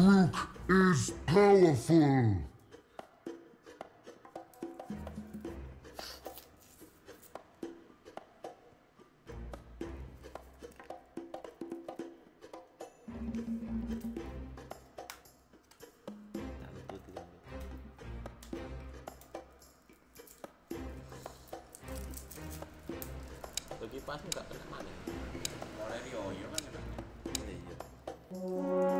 group is powerful. Bagi pas nggak kena mana? Iya kan? iya. Iya.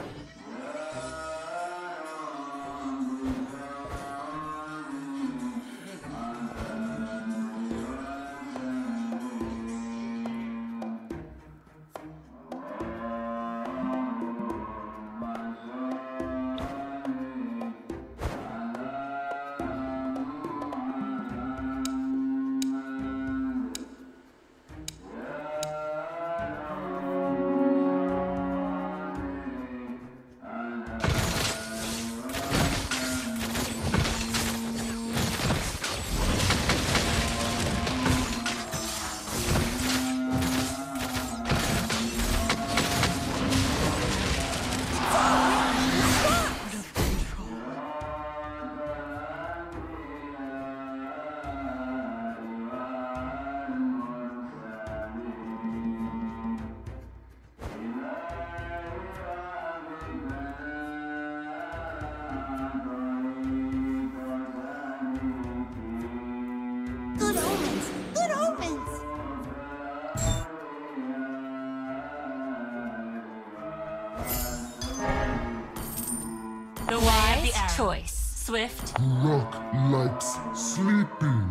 Choice. Swift. Rock likes sleeping.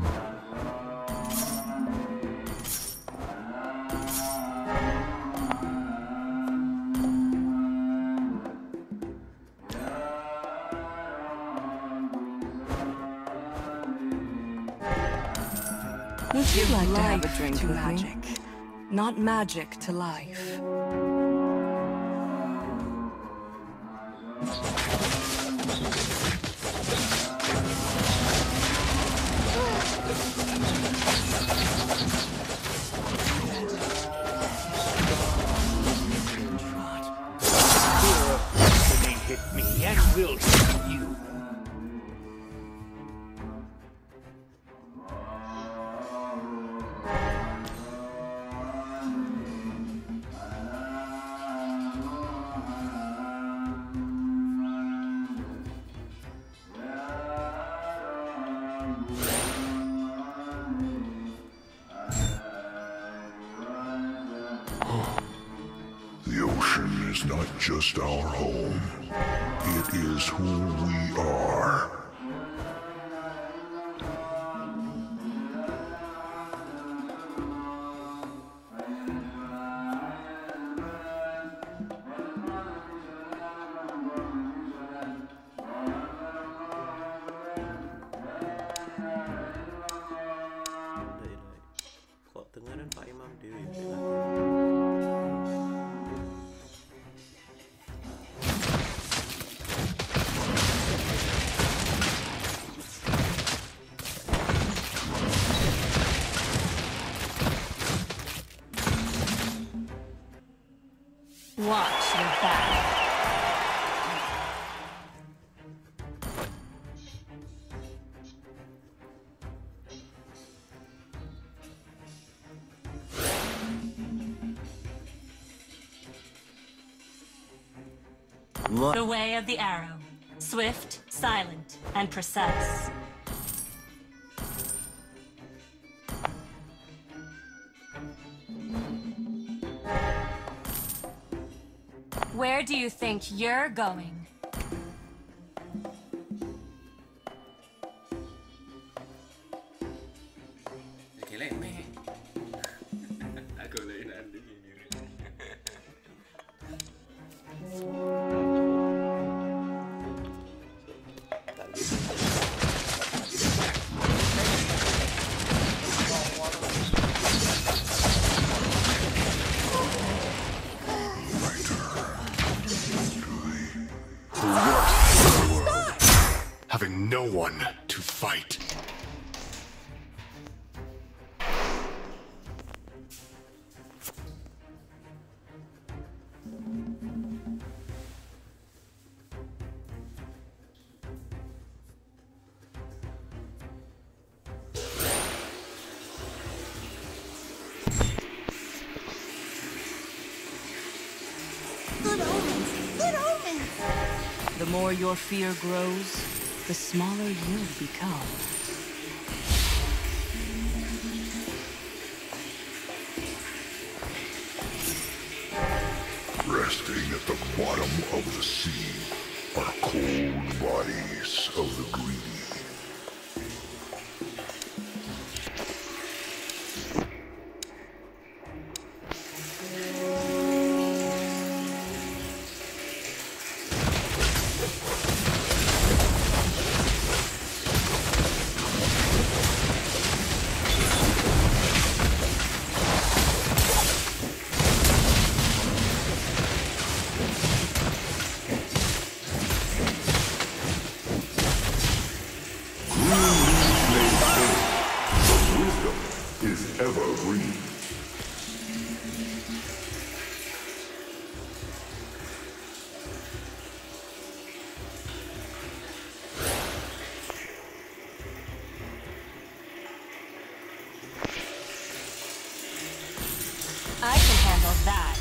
Would you like to have a drink to with magic. me? Not magic to life. Just our home. It is who we are. The way of the arrow. Swift, silent, and precise. Where do you think you're going? No one to fight. Good omens. Good omens. The more your fear grows, the smaller you become. Resting at the bottom of the sea are cold bodies of the greedy. That.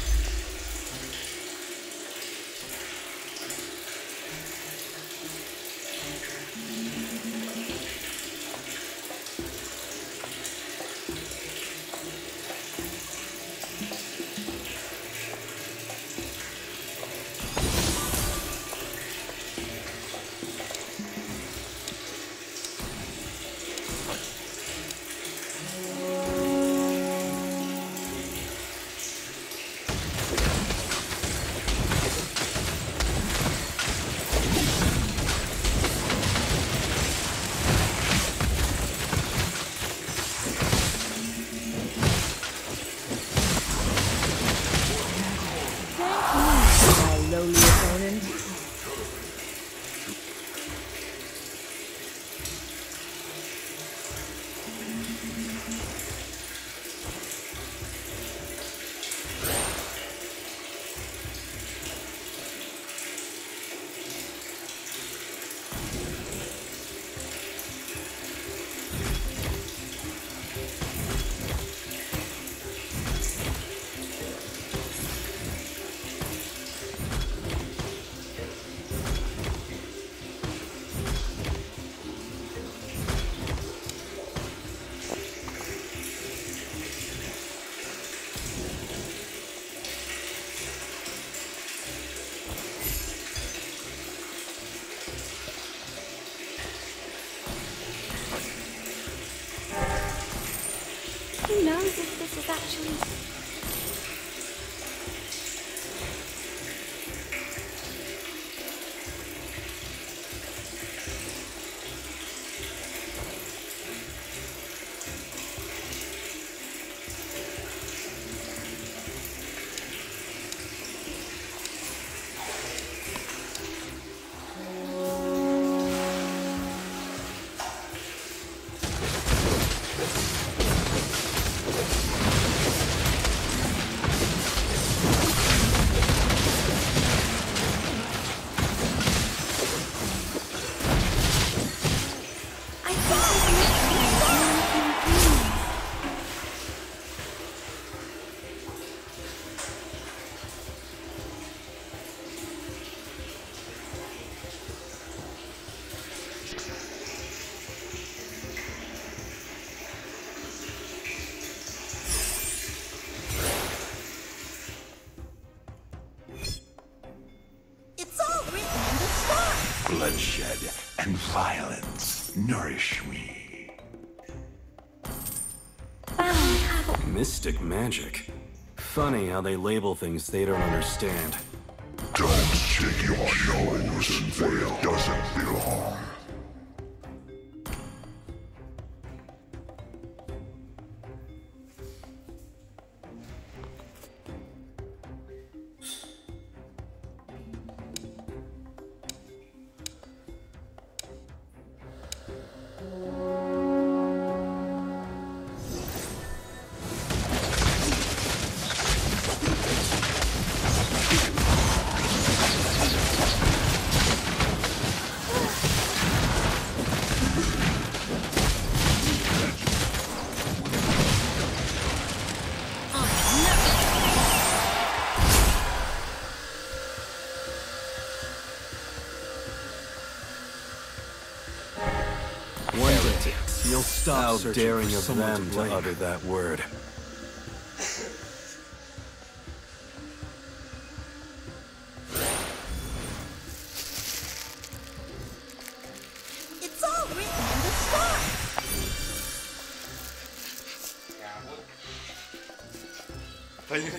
Mystic magic. Funny how they label things they don't understand. Don't stick your nose where it doesn't belong. How daring of someone to them to, utter that word. It's all written in the stars. Banyak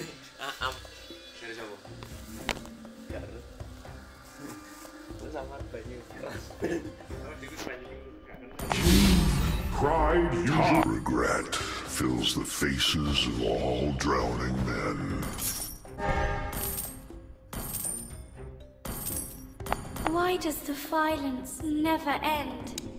Pride usually regret fills the faces of all drowning men. Why does the violence never end?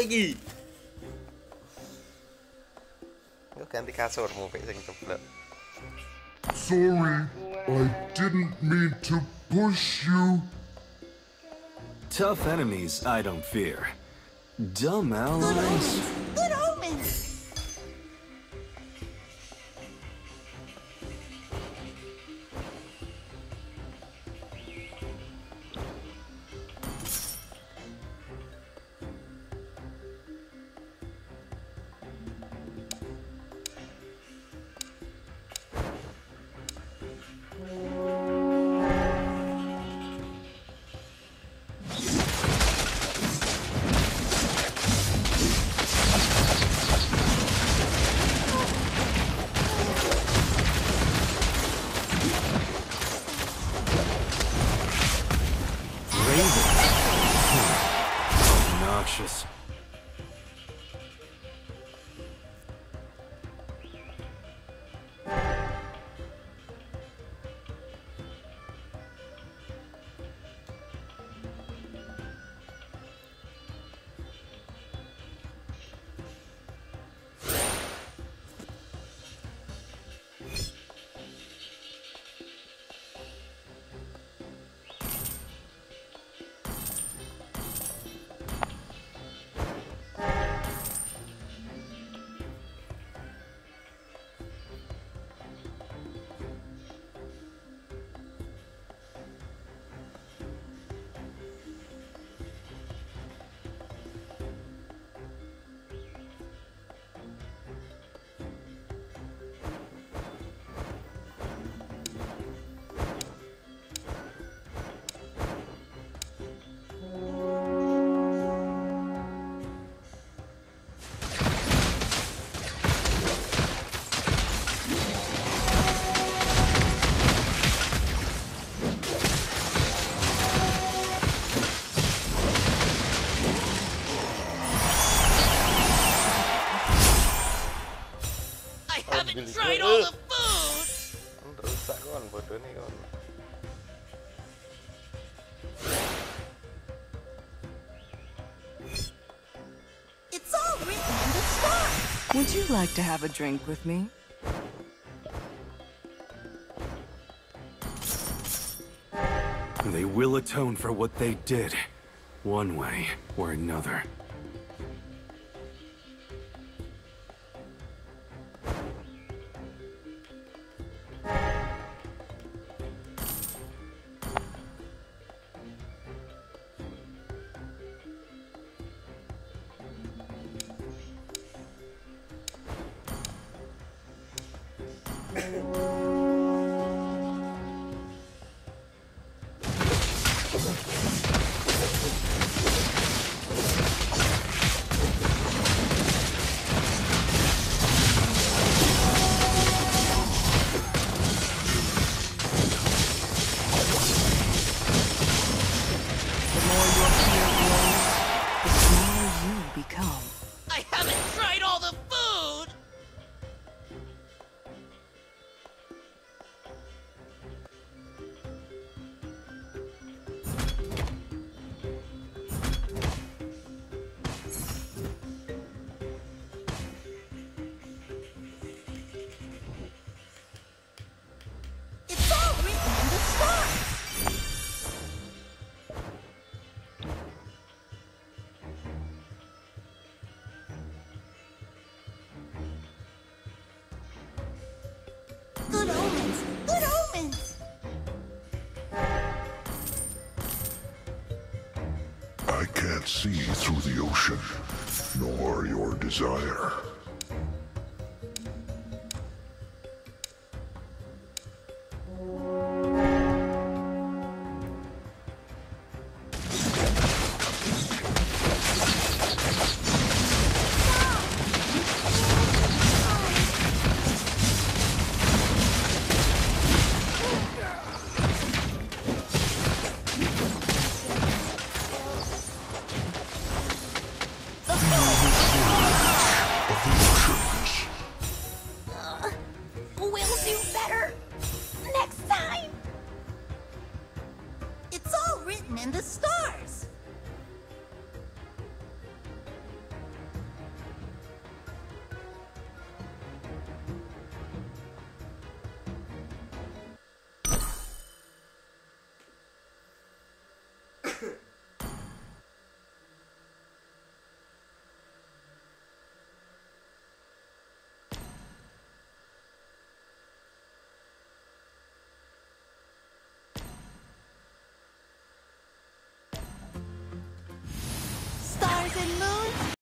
Pe, ya apa iki? Yo ganti kasurmu pe sing ceblok. Sorry, I didn't mean to push you. Tough enemies I don't fear. Dumb Good allies? Would you like to have a drink with me? They will atone for what they did, one way or another. See through the ocean, nor your desire. In the stars!